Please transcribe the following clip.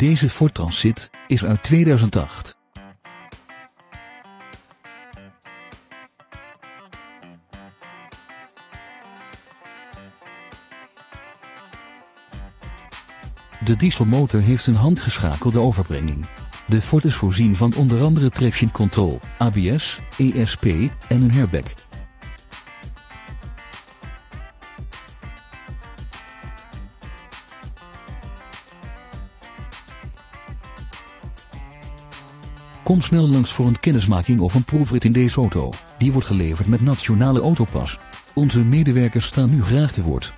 Deze Ford Transit is uit 2008. De dieselmotor heeft een handgeschakelde overbrenging. De Ford is voorzien van onder andere traction control, ABS, ESP en een airbag. Kom snel langs voor een kennismaking of een proefrit in deze auto. Die wordt geleverd met Nationale Autopas. Onze medewerkers staan nu graag te woord.